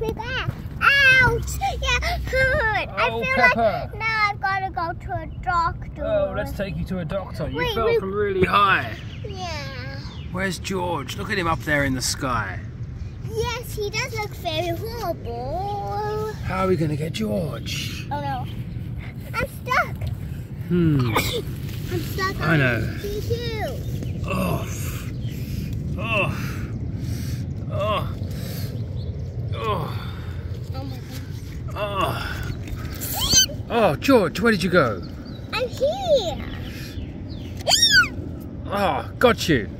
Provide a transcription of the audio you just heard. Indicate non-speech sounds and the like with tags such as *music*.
big ass. Ouch! *laughs* Yeah, hurt. Oh, I feel Peppa. like now I've got to go to a doctor. Oh, let's take you to a doctor. You Wait, fell wait. from really high. Yeah. Where's George? Look at him up there in the sky. Yes, he does look very horrible. How are we going to get George? Oh no. I'm stuck. Hmm. *coughs* I'm stuck I know. Oh. Oh. Oh. Oh my god. Oh. Oh, George, where did you go? I'm here. Oh, got you.